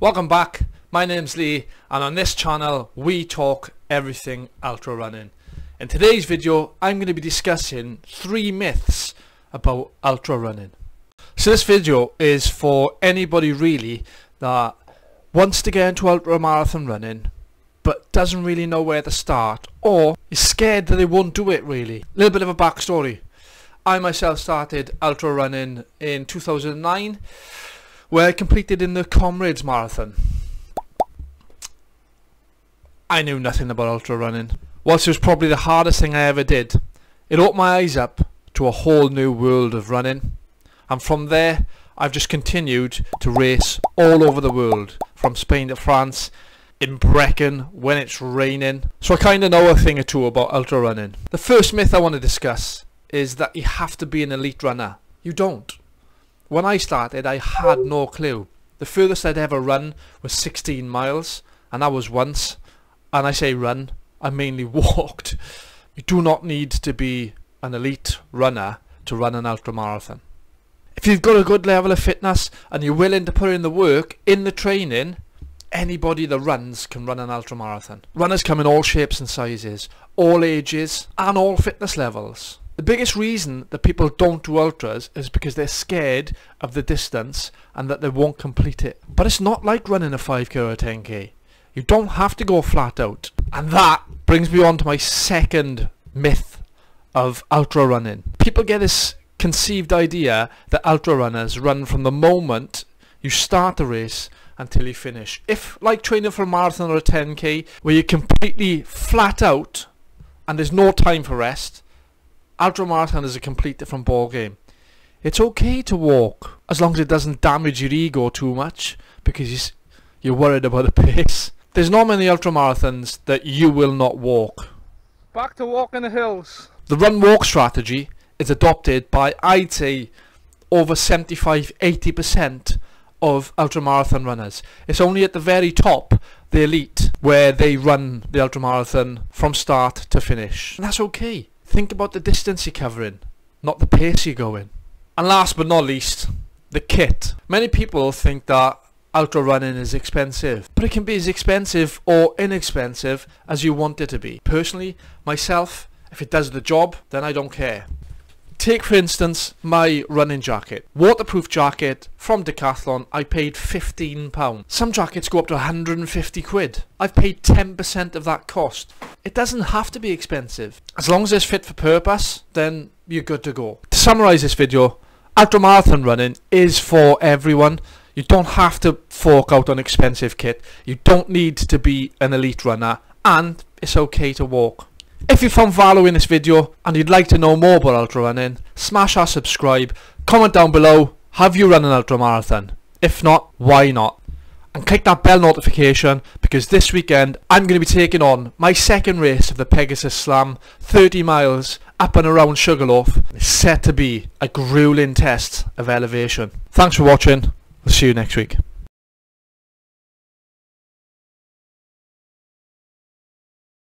Welcome back, my name's Lee and on this channel we talk everything ultra running. In today's video I'm going to be discussing three myths about ultra running. So this video is for anybody really that wants to get into ultra marathon running but doesn't really know where to start or is scared that they won't do it really. A little bit of a backstory. I myself started ultra running in 2009 where I competed in the Comrades Marathon. I knew nothing about ultra running. Whilst it was probably the hardest thing I ever did, it opened my eyes up to a whole new world of running. And from there, I've just continued to race all over the world, from Spain to France, in Brecon, when it's raining. So I kind of know a thing or two about ultra running. The first myth I want to discuss is that you have to be an elite runner. You don't. When I started, I had no clue. The furthest I'd ever run was 16 miles, and that was once. And I say run, I mainly walked. You do not need to be an elite runner to run an ultra marathon. If you've got a good level of fitness and you're willing to put in the work in the training, anybody that runs can run an ultra marathon. Runners come in all shapes and sizes, all ages, and all fitness levels. The biggest reason that people don't do ultras is because they're scared of the distance and that they won't complete it. But it's not like running a 5k or a 10k. You don't have to go flat out. And that brings me on to my second myth of ultra running. People get this conceived idea that ultra runners run from the moment you start the race until you finish. If, like training for a marathon or a 10k, where you're completely flat out and there's no time for rest, ultramarathon is a complete different ball game. It's okay to walk as long as it doesn't damage your ego too much because you're worried about the pace. There's not many ultramarathons that you will not walk. Back to walking the hills. The run walk strategy is adopted by I'd say over 75-80% of ultramarathon runners. It's only at the very top, the elite, where they run the ultramarathon from start to finish. And that's okay. Think about the distance you're covering, not the pace you're going. And last but not least, the kit. Many people think that ultra running is expensive, but it can be as expensive or inexpensive as you want it to be. Personally, myself, if it does the job, then I don't care. Take for instance my running jacket. Waterproof jacket from Decathlon, I paid £15. Some jackets go up to 150 quid. I've paid 10% of that cost. It doesn't have to be expensive. As long as it's fit for purpose, then you're good to go. To summarise this video, ultramarathon running is for everyone. You don't have to fork out on expensive kit. You don't need to be an elite runner. And it's okay to walk. If you found value in this video and you'd like to know more about ultra running, smash that subscribe, comment down below, have you run an ultra marathon? If not, why not? And click that bell notification because this weekend I'm going to be taking on my second race of the Pegasus Slam, 30 miles up and around Sugarloaf. It's set to be a grueling test of elevation. Thanks for watching, we'll see you next week.